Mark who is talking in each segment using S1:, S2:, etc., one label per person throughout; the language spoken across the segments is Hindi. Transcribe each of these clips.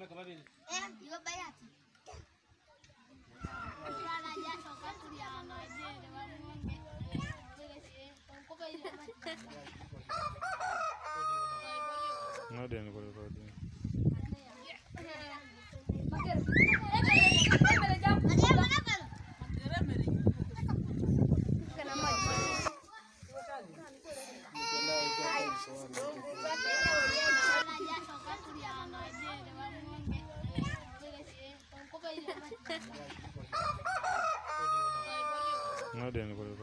S1: તમને ખબર નહીં
S2: ના દેને કોઈ કોઈ
S3: No,
S2: dia yang boleh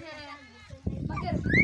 S4: kau